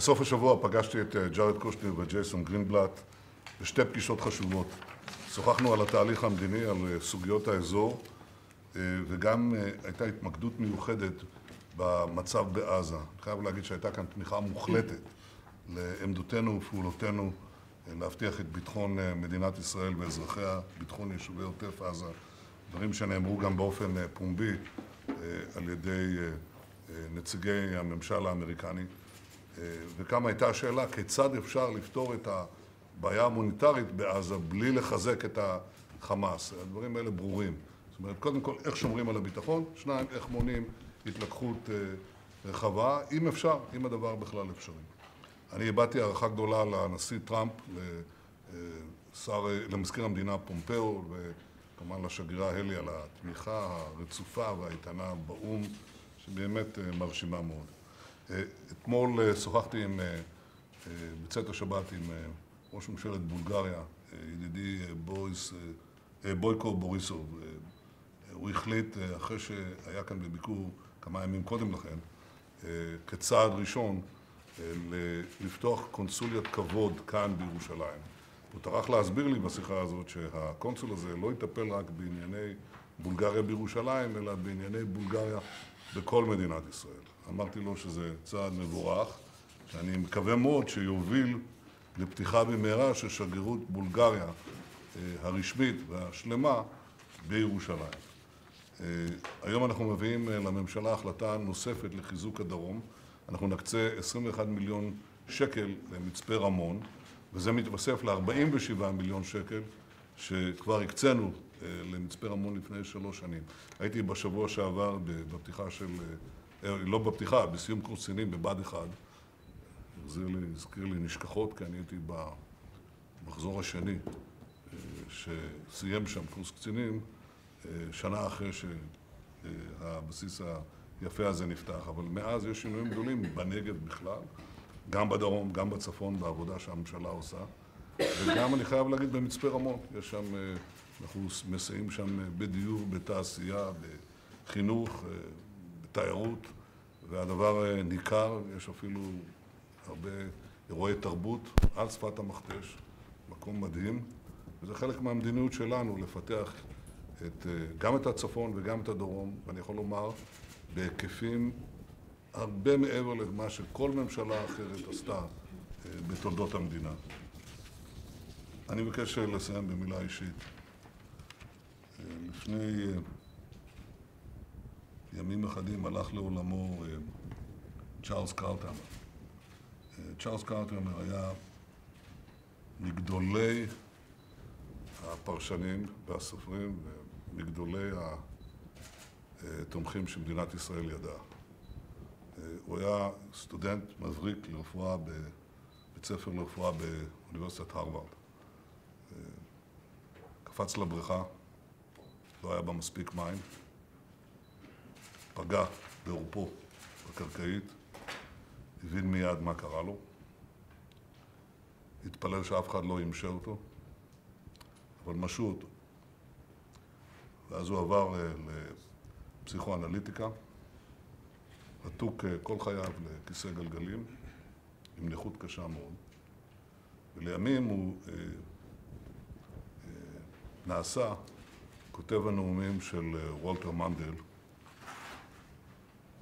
בסוף השבוע פגשתי את ג'ארד קושנר וג'ייסון גרינבלט בשתי פגישות חשובות. שוחחנו על התהליך המדיני, על סוגיות האזור, וגם הייתה התמקדות מיוחדת במצב בעזה. אני חייב להגיד שהייתה כאן תמיכה מוחלטת לעמדותינו ופעולותינו להבטיח את ביטחון מדינת ישראל ואזרחיה, ביטחון יישובי עוטף עזה, דברים שנאמרו גם באופן פומבי על ידי נציגי הממשל האמריקני. וכמה הייתה השאלה כיצד אפשר לפתור את הבעיה המוניטרית בעזה בלי לחזק את החמאס. הדברים האלה ברורים. זאת אומרת, קודם כל, איך שומרים על הביטחון, שניים, איך מונעים התלקחות רחבה, אם אפשר, אם הדבר בכלל אפשרי. אני הבעתי הערכה גדולה לנשיא טראמפ, לשר, למזכיר המדינה פומפאו וכמובן לשגרירה הלי על התמיכה הרצופה והאיתנה באו"ם, שבאמת מרשימה מאוד. אתמול שוחחתי עם, בצאת השבת עם ראש ממשלת בולגריה, ידידי בוריס, בויקו בוריסוב. הוא החליט, אחרי שהיה כאן בביקור כמה ימים קודם לכן, כצעד ראשון לפתוח קונסוליית כבוד כאן בירושלים. הוא טרח להסביר לי בשיחה הזאת שהקונסול הזה לא יטפל רק בענייני בולגריה בירושלים, אלא בענייני בולגריה בכל מדינת ישראל. אמרתי לו שזה צעד מבורך, שאני מקווה מאוד שיוביל לפתיחה במהרה של שגרירות בולגריה הרשמית והשלמה בירושלים. היום אנחנו מביאים לממשלה החלטה נוספת לחיזוק הדרום. אנחנו נקצה 21 מיליון שקל למצפה רמון, וזה מתווסף ל-47 מיליון שקל שכבר הקצנו למצפה רמון לפני שלוש שנים. הייתי בשבוע שעבר בפתיחה של, לא בפתיחה, בסיום קורס קצינים בבה"ד 1. זה הזכיר לי נשכחות, כי אני הייתי במחזור השני שסיים שם קורס קצינים שנה אחרי שהבסיס היפה הזה נפתח. אבל מאז יש שינויים גדולים בנגב בכלל, גם בדרום, גם בצפון, בעבודה שהממשלה עושה. וגם, אני חייב להגיד, במצפה רמון. יש שם, אנחנו מסייעים שם בדיור, בתעשייה, בחינוך, בתיירות, והדבר ניכר. יש אפילו הרבה אירועי תרבות על שפת המכתש, מקום מדהים. וזה חלק מהמדיניות שלנו, לפתח את, גם את הצפון וגם את הדרום, ואני יכול לומר, בהיקפים הרבה מעבר למה שכל ממשלה אחרת עשתה בתולדות המדינה. אני מבקש לסיים במילה אישית. לפני ימים אחדים הלך לעולמו צ'ארלס קראוטהמר. צ'ארלס קראוטהמר היה מגדולי הפרשנים והסופרים ומגדולי התומכים שמדינת ישראל ידעה. הוא היה סטודנט מבריק לרפואה בבית ספר לרפואה באוניברסיטת הרווארד. קפץ לבריכה, לא היה בה מספיק מים, פגע בעורפו בקרקעית, הבין מיד מה קרה לו, התפלל שאף אחד לא ימשה אותו, אבל משו אותו. ואז הוא עבר לפסיכואנליטיקה, עתוק כל חייו לכיסא גלגלים, עם נכות קשה מאוד, ולימים הוא נעשה כותב הנאומים של וולטר מנדל,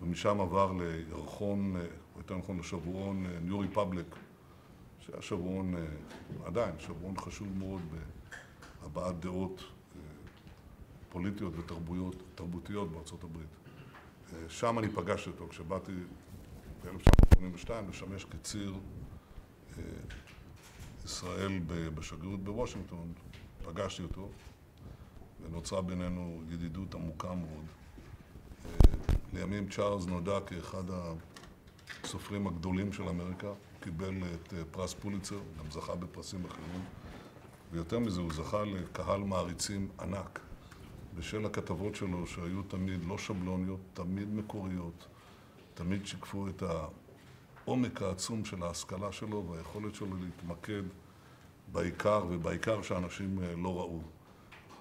ומשם עבר לירחון, או יותר נכון לשבועון ניו ריפבליק, שהיה שבועון, עדיין, שבועון חשוב מאוד בהבעת דעות פוליטיות ותרבותיות בארצות הברית. שם אני פגשתי אותו כשבאתי ב-1982 לשמש כציר ישראל בשגרירות בוושינגטון, פגשתי אותו ונוצרה בינינו ידידות עמוקה מאוד. לימים צ'ארלס נודע כאחד הסופרים הגדולים של אמריקה, קיבל את פרס פוליצר, גם זכה בפרסים אחרים, ויותר מזה, הוא זכה לקהל מעריצים ענק בשל הכתבות שלו שהיו תמיד לא שבלוניות, תמיד מקוריות, תמיד שיקפו את העומק העצום של ההשכלה שלו והיכולת שלו להתמקד בעיקר, ובעיקר שאנשים לא ראו.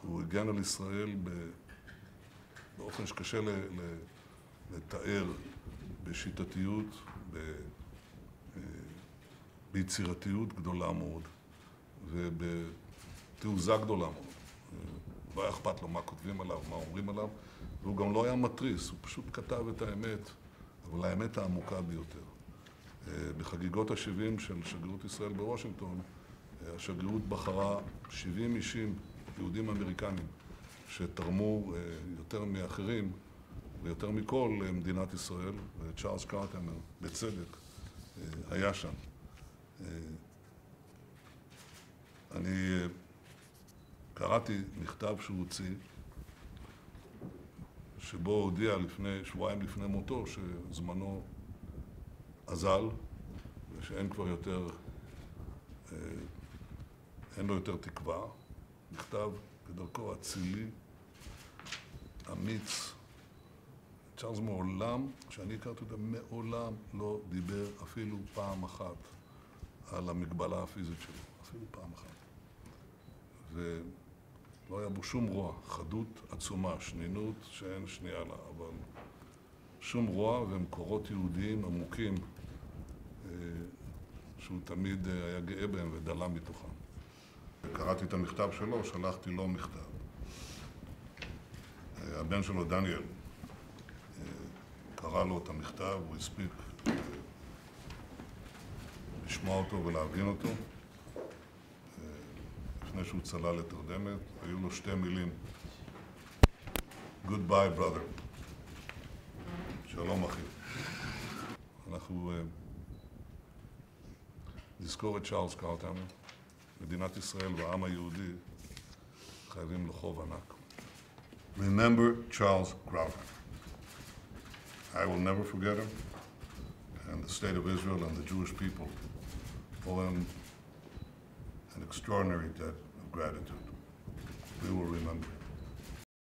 הוא הגן על ישראל באופן שקשה לתאר, בשיטתיות, ביצירתיות גדולה מאוד ובתעוזה גדולה מאוד. לא היה אכפת לו מה כותבים עליו, מה אומרים עליו, והוא גם לא היה מתריס, הוא פשוט כתב את האמת, אבל האמת העמוקה ביותר. בחגיגות ה-70 של שגרירות ישראל בוושינגטון, השגרירות בחרה 70 אישים, יהודים אמריקנים, שתרמו יותר מאחרים ויותר מכל למדינת ישראל, וצ'ארלס קרטמר, בצדק, היה שם. אני קראתי מכתב שהוא הוציא, שבו הודיע לפני, שבועיים לפני מותו, שזמנו אזל ושאין כבר יותר, אין לו יותר תקווה. מכתב בדרכו אצילי, אמיץ. צ'ארלס מעולם, כשאני הכרתי אותו, מעולם לא דיבר אפילו פעם אחת על המגבלה הפיזית שלו, אפילו פעם אחת. ולא היה בו שום רוע, חדות עצומה, שנינות שאין שנייה לה, אבל שום רוע ומקורות יהודיים עמוקים שהוא תמיד היה גאה בהם ודלה מתוכם. קראתי את המכתב שלו, שלחתי לו מכתב. הבן שלו, דניאל, קרא לו את המכתב, הוא הספיק לשמוע אותו ולהבין אותו. לפני שהוא צלל לתרדמת, היו לו שתי מילים: Goodbye, brother. שלום, אחי. אנחנו נזכור את צ'ארלס קרטמר. מדינת ישראל והעם היהודי חייבים לו חוב ענק. Remember Charles Crowder. I will never forget him, and the state of Israel and the Jewish people owe him an extraordinary debt of gratitude. We will remember him.